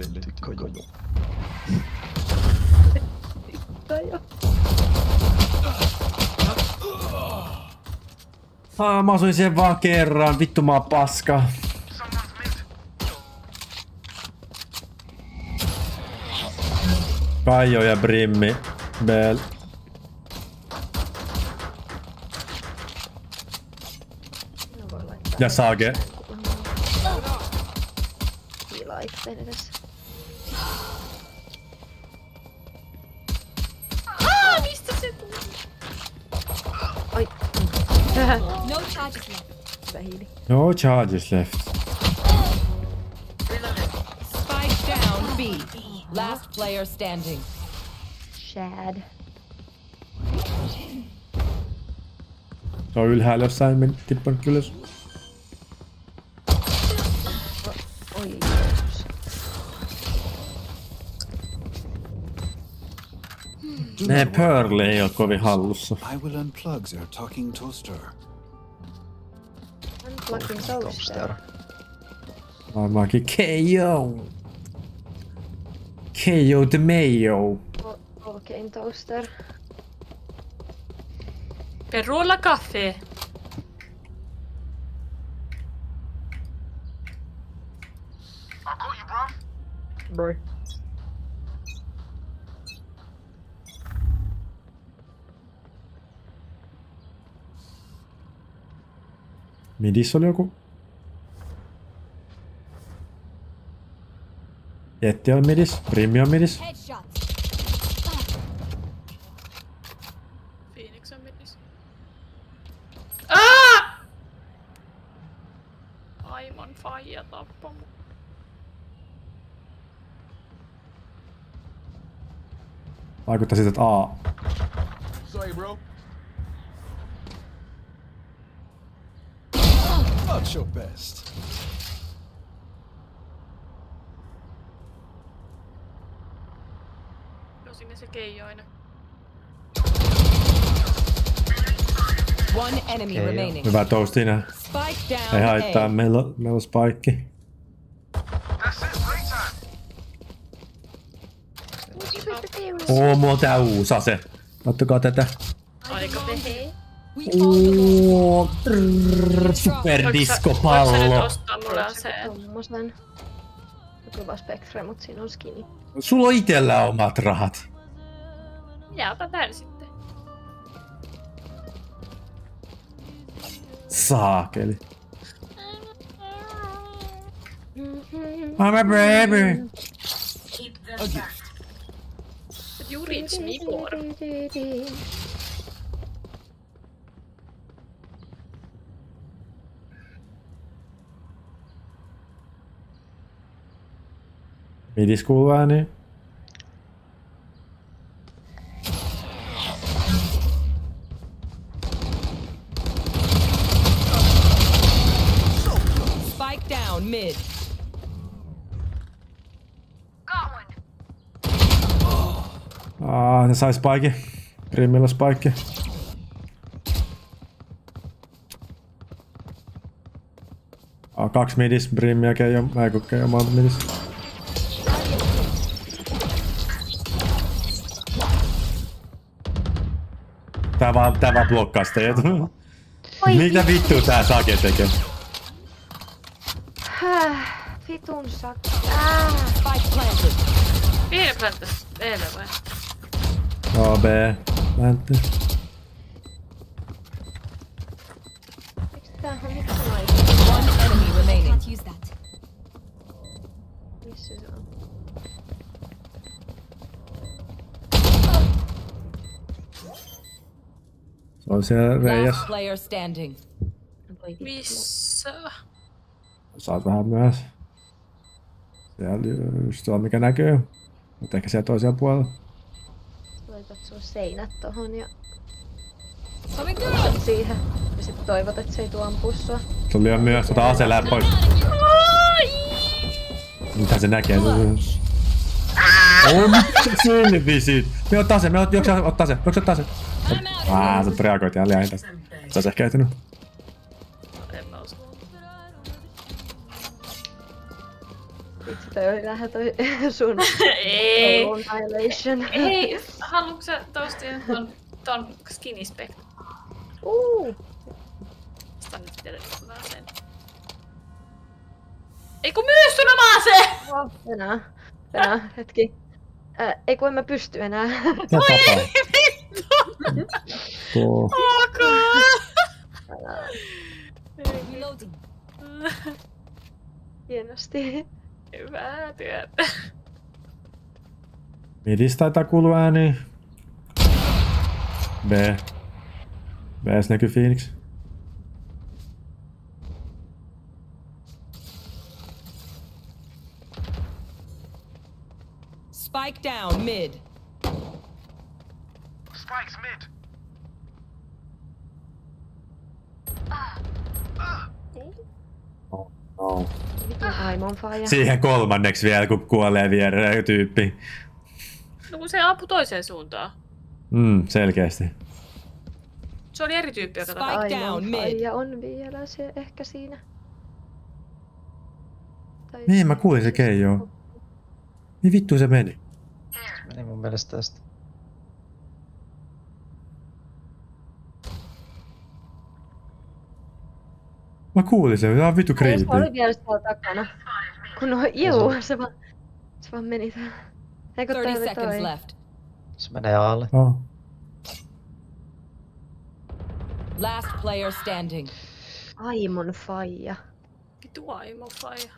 väldigt kajjo. Ah, mä asuin sen vaan kerran. Vittu mä paska. Kaijo ja Brimmi. Bell. Ja Sage. Edessä. Ah, No charges left. Spike down B. Last player standing. Shad. Se on ylhäällä jossain meni tippunut ylös. Oi Jeesus. Ne Pearl ei oo kovin hallussa. I will unplug their talking toaster. fucking doodster. Maar maak je KO. KO de Mayo. Oké, een toaster. Per la caffè. Bro. Midis oli joku. Jetti on midis, Brimmi on midis. Headshot. Phoenix on midis. Ah! Aimon faija tappoi mut. Vaikuttaa siltä, että A. Sorry, bro. Not your best. Joo, sinne se keijo aina. One enemy Okay, remaining. Hyvä toastina. Spike down Ei haittaa, A. meillä on, meillä on spike. Oo, mulla on tää uusi ase. Ottakaa tätä. Oo, trrr, superdiskopallo. Voitko sä nyt ostaa mulle aseen? Tommosen. Spectre, mut siinä on skinny. Sulla on itellä omat rahat. Ja ota tän sitten. Saakeli. I'm a baby. You reach me Spike down mid. Aa, ne sai spike. Grimmillä spike. Aa, kaksi midis, Brim ja Keijo, ei kun Keijo maan midis. Tää vaan, tää vaan blokkaa sitä. Mitä vittua tää Sake tekee? Vitun sak... Ah, Spike planted. Mihin pläntäs? Eilen vai? A, B, läntti. miksi tämähän vittu naisi? One enemy remaining. can't use that. Missä se on? On siellä reijäs. Last player standing. Missä? Saat vähän myös. Siellä just tuo mikä näkyy. Mutta ehkä siellä toisella puolella. Voi katsoa seinät tohon ja Coming through. siihen. Ja sitten toivot, että se ei tuo ampua sua. Tuli on myös, ota ase läpi pois. Mitä se näkee? On sinne visit. Me ottaa se, me ot, juokse ottaa se, juokse ottaa se. Aa, sä reagoit ihan liian tästä. Sä ois ehkä ehtinyt. En mä usko. Vitsi toi oli lähde toi sun Ei. Ei, haluatko sä tosti ton, ton skinny spec? Uu, Sitä nyt tiedän, mä sen. Ei kun myy sun omaa se! enää. Enää, hetki. Ää, ei kun en mä pysty enää. Mitä tapaa? Tuo. Ok. Reloading. Hienosti. Hyvää työtä. Midis taitaa kuulua ääni. B. Bs näkyy Phoenix. Spike down mid. Spike's mid. No. Aimon faija? Siihen kolmanneksi vielä, kun kuolee viereen tyyppi. No kun se ampui toiseen suuntaan. Mm, selkeästi. Se oli eri tyyppi, joka. Spike down faija on vielä se ehkä siinä. Tai Niin, mä kuulin se Keijo. Niin vittu se meni. Meni mun mielestä tästä. Mä kuulin sen, tää on vittu Ei, se oli creepy. vielä siellä takana. Kun no, juu, se vaan, se vaan meni tähän. Eikö 30 toi oli seconds toi? left. Se menee alle. Oh. Last player standing. Aimon faija. Vitu aimo faija.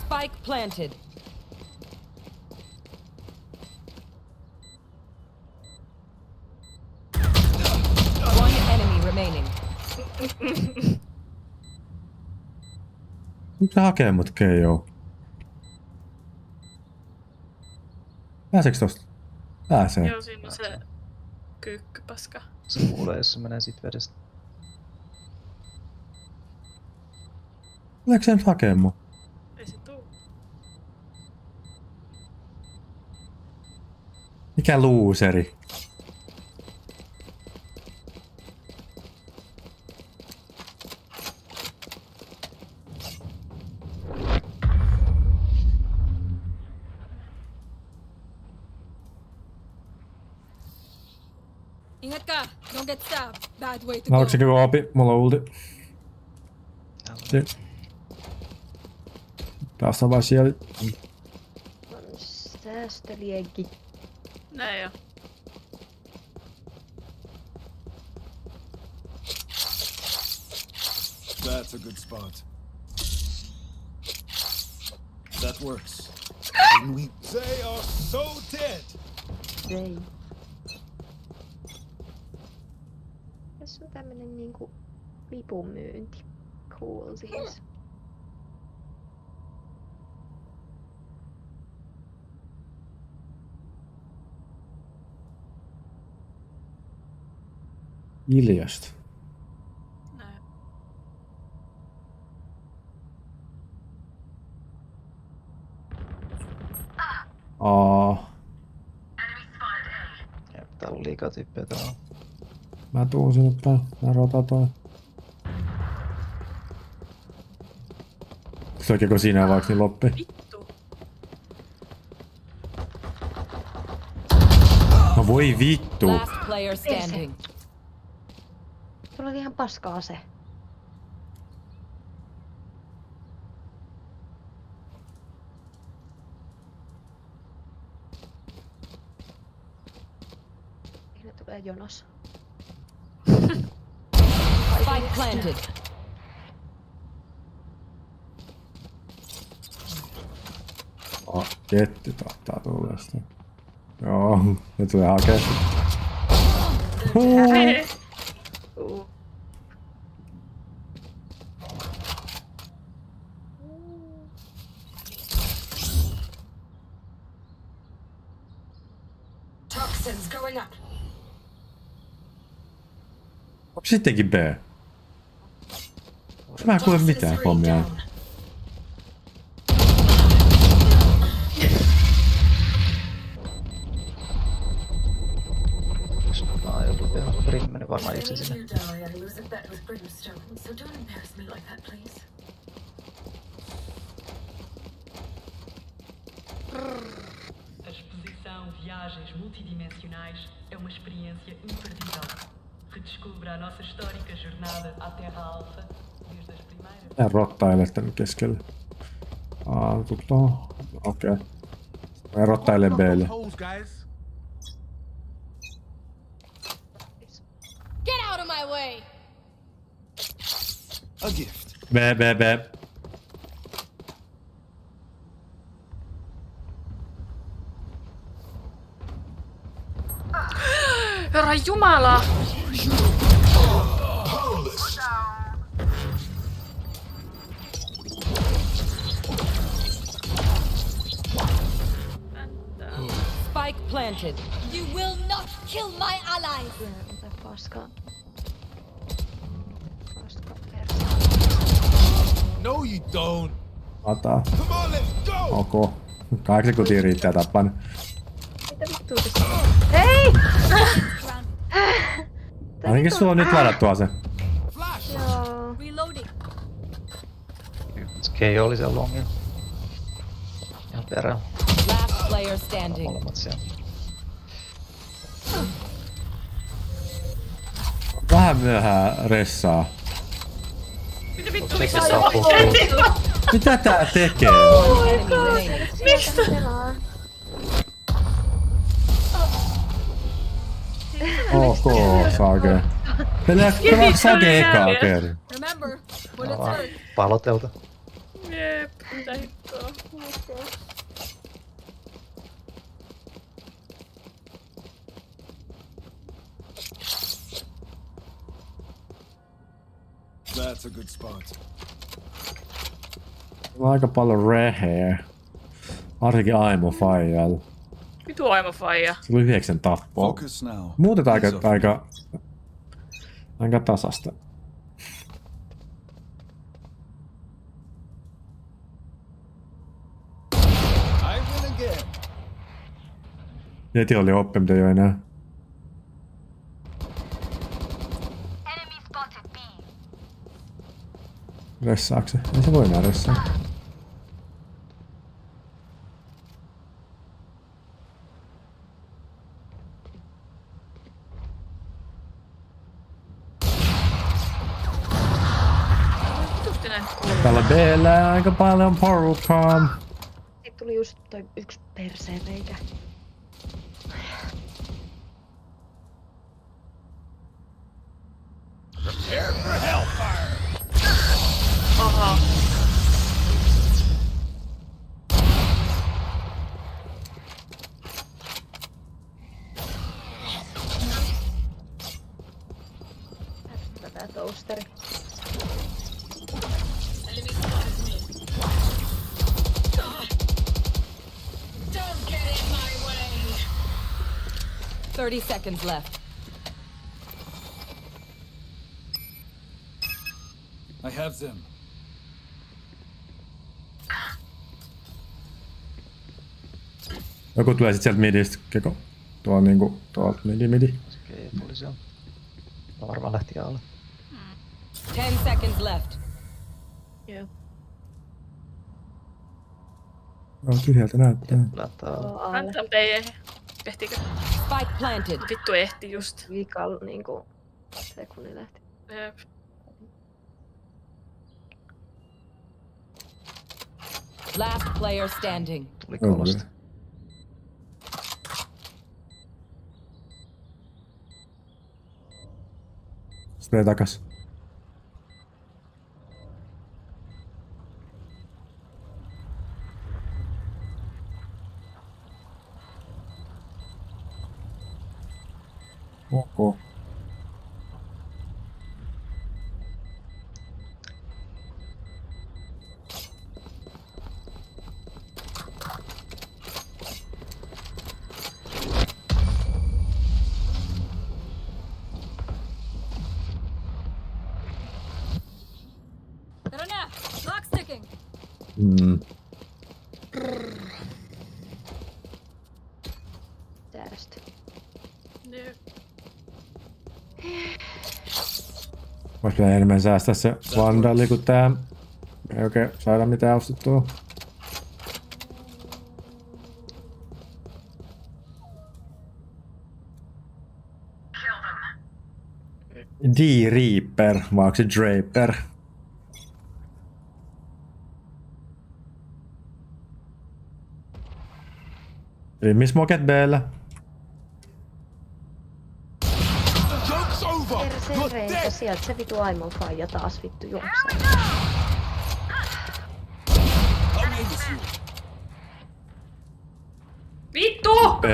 Spike planted. One enemy remaining. Mitä hakee mut Keijo? Pääseekö tosta? Pääsee. Joo, siinä on se kyykkypaska. Se kuulee, jos se menee sit vedestä. Tuleeko se nyt hakee mua? Ei se tuu. Mikä luuseri? Ingatka, don't get stabbed. Bad way to No, go. onko se koko opi? Mulla on ulti. Se. Taas on vaan siellä. On säästöliekki. Näin jo. That's a good spot. That works. And we they are so dead. Ei. Tässä on tämmönen niinku lipunmyynti. Cool siis. Iljasta. Näin. Aa. Ja pitää olla liikaa tyyppejä täällä. Mä tuun sinne päin. Mä rotatoin. Kun siinä vaikka niin loppi. Vittu. No voi vittu. Last player standing. Sulla oli ihan paska ase. Tulee jonossa. Spike planted. Oh, ketti tahtaa tulla sitä. Joo, ne tulee hakee. Uh. Toxins going up. Onko sittenkin B? Mä en kuule mitään pommia. Mä oon joku vielä. Brim meni varmaan yksin sinne. that with brimstone, so don't embarrass me like that, please. A exposição Viagens Multidimensionais é uma experiência imperdível. Redescubra a nossa histórica jornada à Terra Alfa, desde Tää rottailee tänne keskelle. Aa, tuo. Okei. Okay. Mä. Holes, guys. Get out of my way! A gift. B, B, B. Herra Jumala! Planted. You will not kill my allies! Mitä paskaa. Paska No, you don't. Lataa. Come on, let's go. Ok. Kahdeksan sekuntia riittää tappaan. Mitä vittua tässä on? Hei! Ainakin sulla on nyt ladattua se. Flash. Joo. Reloading. Se Keijo oli siellä longilla. Ihan perällä. Last player standing. Molemmat siellä. Vähän myöhään ressaa. Mitä vittu, puhua. Mitä tää tekee? Enemy remaining. Mistä? Pelaa. Ok, Sage. Pelaa pelaa Sage ekaa kerran. Palotelta. Jep, mitä hittoa. That's a good spot. On aika paljon reheä. Varsinkin Aimo Faijalla. Vitu aimo faija. Se oli yhdeksän tappoa. Focus now. Muuten aika, aika, aika tasasta. I win again. Jeti oli oppi, mitä ei oo enää. Ressaako se? Ei se voi enää ressaa. Täällä Bllä aika paljon porukkaa. Siitä tuli just toi yksi perseen reikä. 30 seconds left. I have them. Joku tulee sit sieltä midistä, keko. Tuo niinku, tuolta midi midi. Se Keijo tuli siellä. No varmaan lähti alle. 10 seconds left. Joo. Joo, tyhjältä näyttää. Lähtää alle. Tuo Ehtikö? Spike planted. Vittu ehti just. Vikal niinku sekunni lähti. Jep. Last player standing. Tuli Joo, kolosta. Spray takas. Ok. Rana, Pitää enemmän säästää se vandali, kun tää ei oikein saada mitään ostettua. D-Reaper, vai onko se Draper? Ihmismoket B:llä. Over! Perseen You're dead! sieltä se vitu aimon faija taas vittu juoksee. Vittu! B?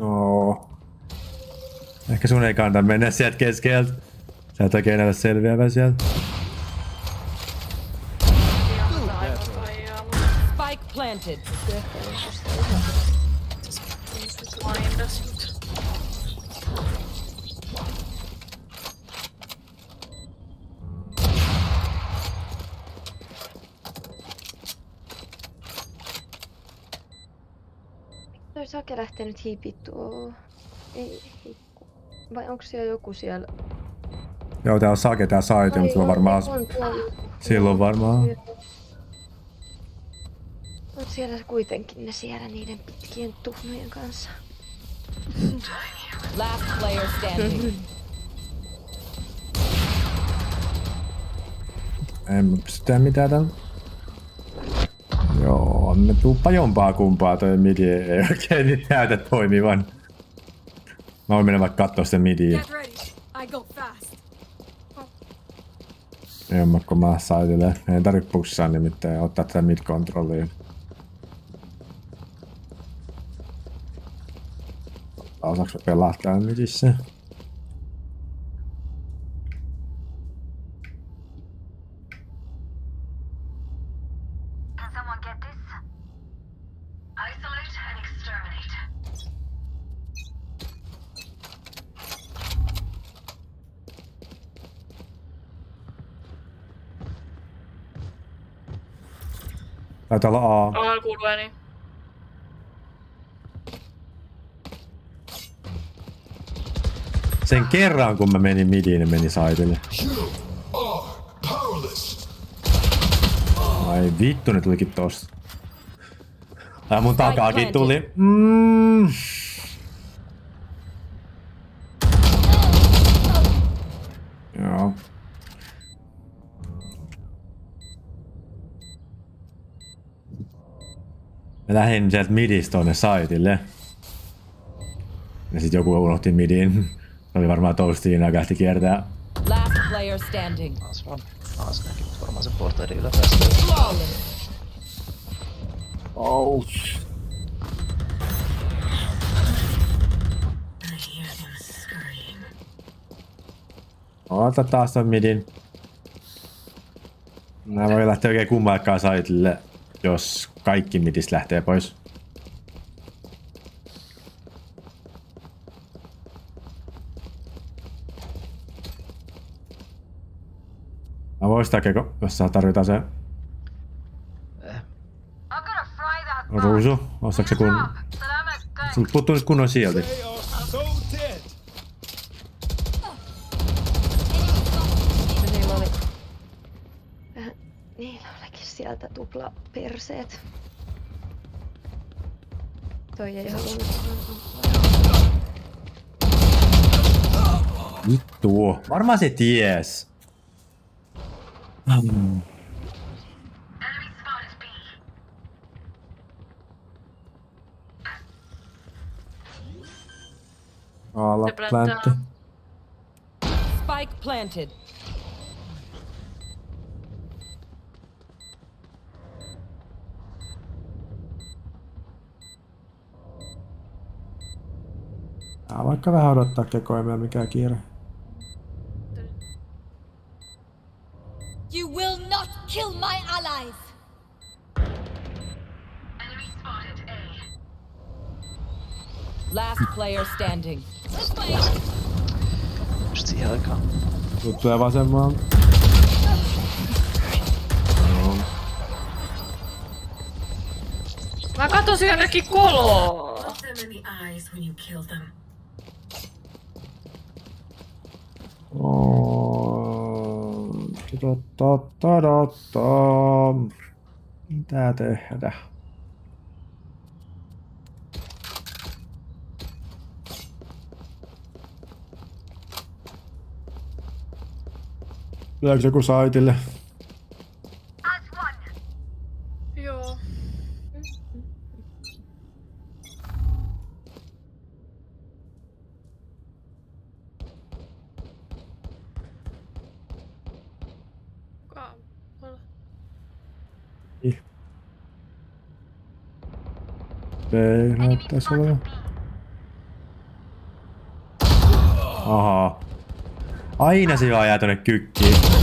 No. Ehkä sun ei kannata mennä sieltä keskeltä. Sä et oikein näytä selviävän sieltä. Hiipittua. Ei, ei. Vai onko siellä joku siellä? Joo, tää on sake tää saiti, mutta silloin varmaan... On, tuolla. Silloin varmaan... On siellä kuitenkin ne siellä niiden pitkien tuhnojen kanssa. Last player standing. En mä pysty tehdä mitään täällä. Joo, tuuppa jompaa kumpaa toi midi ei oikein nyt näytä toimivan. Mä voin mennä vaikka kattoo sitä midiä. Jommakko mä saitille. Ei tarvitse pussaa nimittäin ottaa tätä mid-controllia. Osaaks mä pelaa täällä midissä? Taitaa olla A. Aal kuuluu ääni. Sen kerran kun mä menin midiin, niin meni saitille. Ai vittu, ne tulikin tosta. Ai mun takaakin tuli. Mm. Joo. Mä lähdin sieltä midistä tonne saitille. Ja sit joku unohti midin. Se oli varmaan toastiin ja kähti kiertää. Last player standing. Taas vaan. Taas näkin, mutta varmaan se yläpäästä. Flawless. Oh. Ota taas ton midin. Mä voi lähteä oikein kummallekaan saitille, jos kaikki midistä lähtee pois. Mä vois takeko, jos saa tarvita se ruusu. Ostatko se kun... Sulta puuttuu nyt kunnon sieltä. Perseet. Toi ei halunnut Vittu. Varmaan se ties. Alla plantti. Spike planted. Vaikka vähän odottaa kekoimia, mikä kiire. You will not kill my allies. Enemy spotted A. Last player standing. Just siihen aikaan. Tuttuja vasemmaan. Mä jonnekin koloa. Them in the eyes when you kill them. Oh. Totototototo. Mitä tehdä? Tuleeko joku saitille? Joo. Kuka on? Ei näyttäisi olevan. Aha. Aina se vaan jää tonne kykkiin.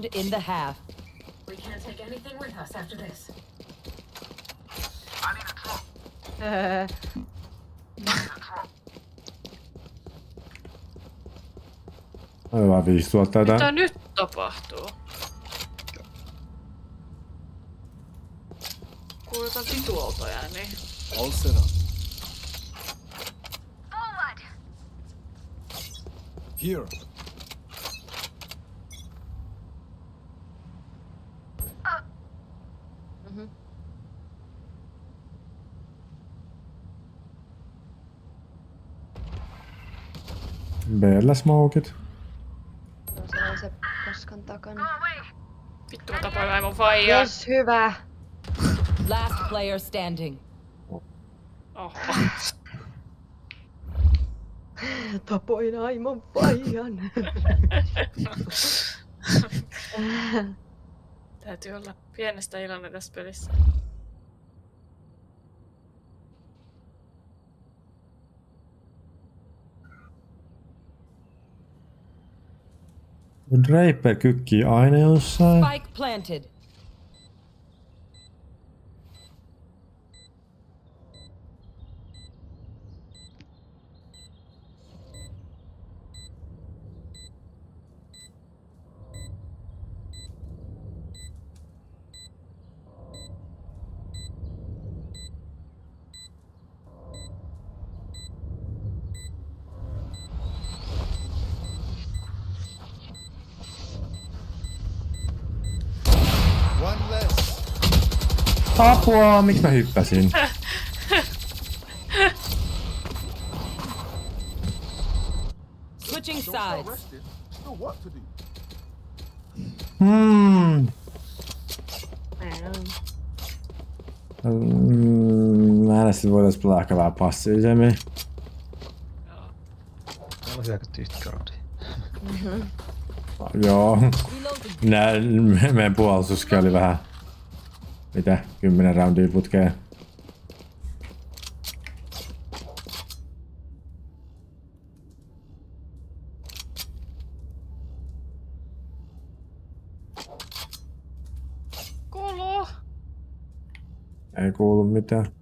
in the half. We can't take anything with us after this. I need a drop. Ollaan viisi tuolta tätä. Mitä nyt tapahtuu? Here. Bellä smokit. no se on se paskan takana. Vittu mä tapoin aimon faijaa. Yes, hyvä. Last player standing. Oho. Tapoin aimon faijan. Täytyy olla pienestä iloinen tässä pelissä. Draper kykkii aina jossain. Spike planted. One less. Apua, miksi mä hyppäsin? Switching sides. Still what to do? Hmm. Mm, mä näen, että voitais pelata ehkä vähän passiivisemmin. On hyökätty yhtä kardia. Joo. Nää, me, meidän puolustuskin oli vähän... Mitä? Kymmenen roundia putkeen. Kuuluu. Ei kuulu mitään.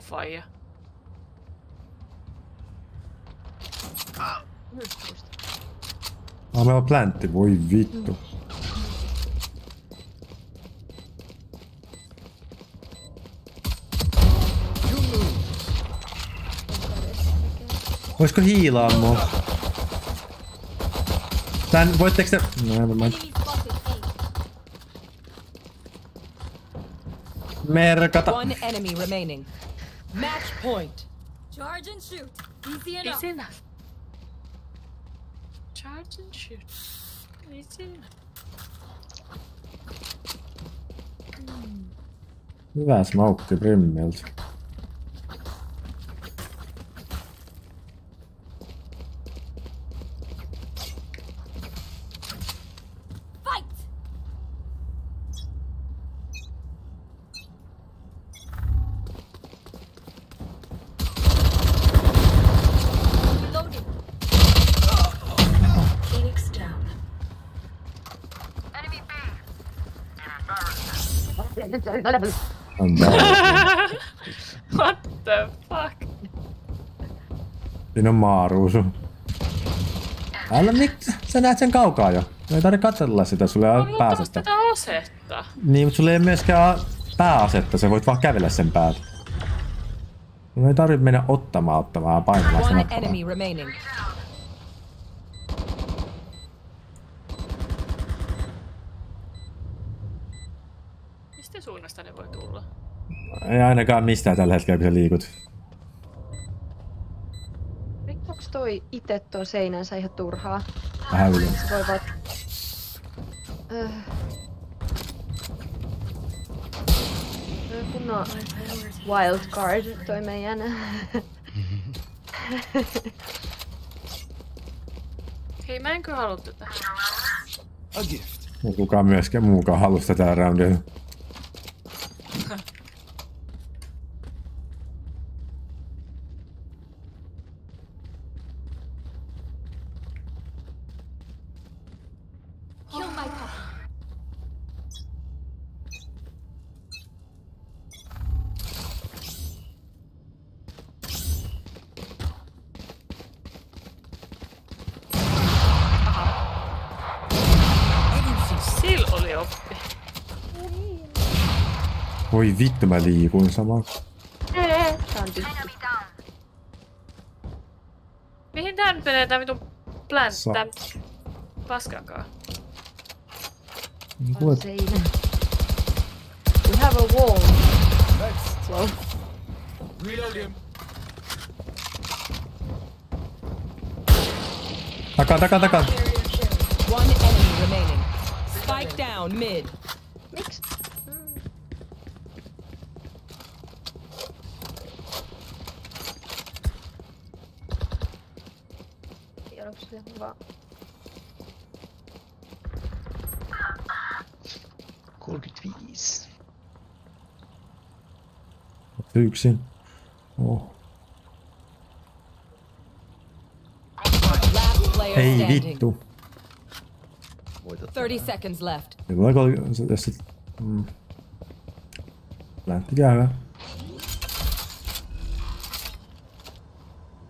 Aimon faija. Ah, meillä on plantti, voi vittu. Voisiko hiilaa mua? Tän, voitteko te... No, never mind. Enemy spotted A. Merkata. One enemy remaining. Match point. Charge and shoot. Easy enough. Easy enough. Charge and shoot. Easy enough. Hyvä smoke Brimmiltä. What the fuck? Siinä on maaruusu. Älä miksi? Sä näet sen kaukaa jo. Ei tarvitse katsella sitä, sulla ei ole pääasettä. tätä asetta. Niin, mutta sulla ei myöskään pääasetta, sä voit vaan kävellä sen päältä. Sun ei tarvitse mennä ottamaan ottamaan painamaan sitä One nappulaa. enemy remaining. Mistä ne voi tulla? Ei ainakaan mistään tällä hetkellä, kun sä liikut. Rikkoks toi itse tuon seinänsä ihan turhaa? Vähän yli. Se voi vaan... Öh. Kunnon wildcard toi meidän... Hei, mä en kyllä halua tätä. A gift. Kukaan myöskään muukaan halua tätä roundia. Kill my puppy. Sil oli oppi. Voi vittu mä liikun sama. Tää on tyttö. Mihin tää nyt menee tää vitun tää paskankaa? On seinä. We have a wall. Well, Reload him. Takaa, takaa, takaa. One enemy remaining. Spike down mid. miksi? Tiedoksi vaan. 35. Yksin. Oh. Last player Ei standing. vittu. Voitat 30 seconds left. Ja tuleeko, jos sit... Mm. Lähtikää hyvä.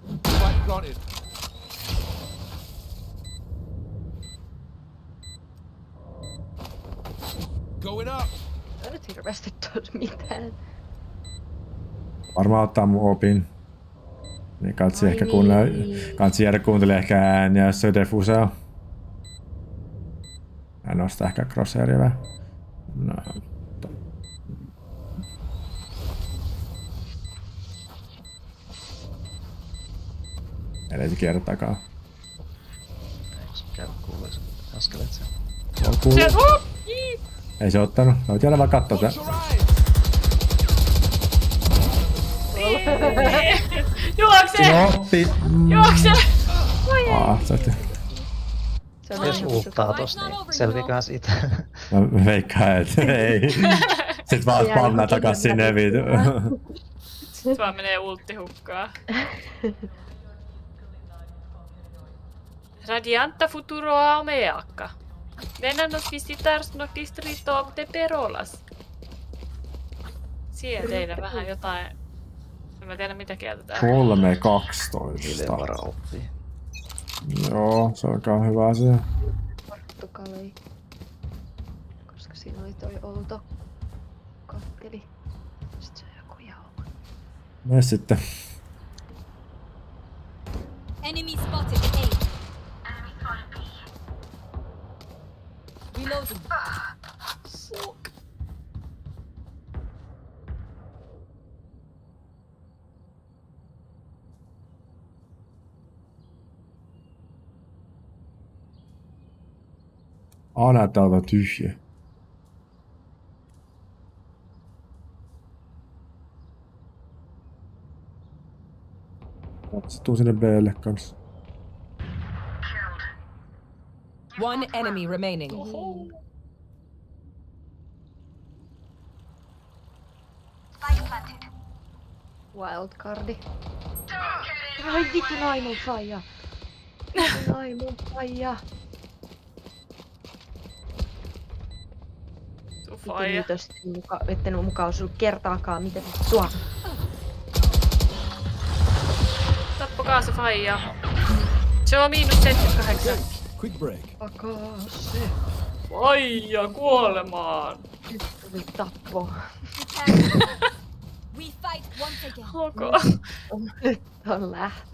Spike planted. Going up. Ei nyt hirveästi tuot mitään. Varmaan ottaa mun opin. Niin katsi Ai ehkä kuunnella, niin. katsi jäädä kuuntelee ehkä ääniä, jos se on defusea. Ja nostaa ehkä crosshairia vähän. No. Eli se kierrä takaa. Se käy kuulee sen askeleet sen. On kuullut. Sieltä, oh, ii. Ei se ottanut. Voit jäädä vaan kattoo tää. Juokse! Mm. Juokse! Ah, on Jos ihan ulttaa tosta, niin selvikää siitä. Mä veikkaan, että ei. Sitten vaan panna takas sinne vitu. Sitten vaan menee ultti hukkaan. Radianta futuro aumeakka. Venanos visitars no distrito de perolas. Siellä teillä vähän jotain... En mä tiedä mitä kieltä tää. Kolme kaksitoista. Hilevara oppii. Joo, se on kai hyvä asia. portugalei. Koska siinä oli toi outo katteli. Sitten se on joku jauha. Mene sitten. A näyttää olevan tyhjä. Se tuu sinne Blle kanssa. One enemy remaining. Wildcardi. Ai vittu naimon faija. Naimon faija. Vittu faija. nyt olisi muka, etten mukaan osunut kertaakaan. Mitä vittua? Tappakaa se faija. Se on miinus 78. Quick break. Takaa se. Faija kuolemaan. Tuli tappo. We fight once again. Ok. Nyt on lähtö.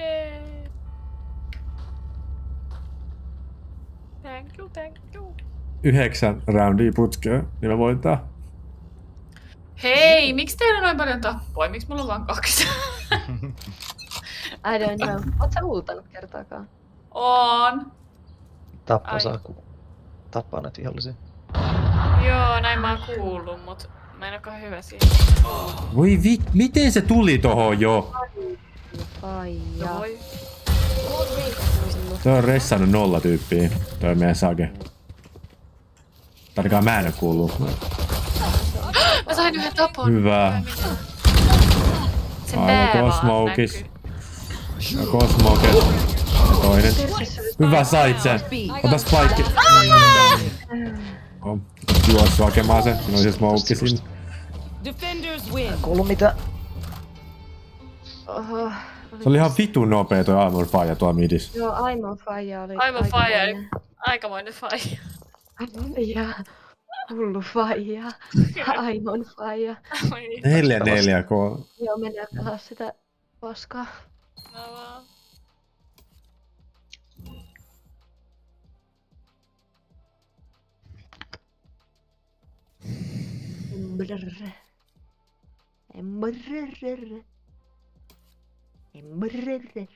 Jee. Thank you, thank you. Yhdeksän roundia putkea, niin me voitetaan. Hei, miksi teillä on noin paljon tappoja? Miksi mulla on vaan kaksi? I don't know. Oot sä ultanut kertaakaan? on. Tappo Ai. saa ku... tappaa näitä vihollisia. Joo, näin mä oon kuullut, mut mä en olekaan hyvä siinä. Voi vi... Miten se tuli tohon jo? Faija. No voi. Toi on ressannut nolla tyyppiä. Toi meidän sage. Tarkaa mä en oo kuullut. Mä sain yhden tapon. Hyvä. Se Aivan Cosmokis. näkyy. Ja Cosmokes. Ja toinen. Hyvä sait sen. Ota spike. Juossu hakemaan se. Siinä oli se smoke win. Kuulu mitä? Oho. Se oli ihan vitun nopea toi Armor Fire tuo midis. Joo, Aimon faija oli Aivan faija. aikamoinen. Aikamoinen faija. Faija. Hullu faija. Aimon faija. Oi, Neljä neljä ko. Joo, mennään pelaa sitä paskaa. no vaan. Embrrr. Брррр.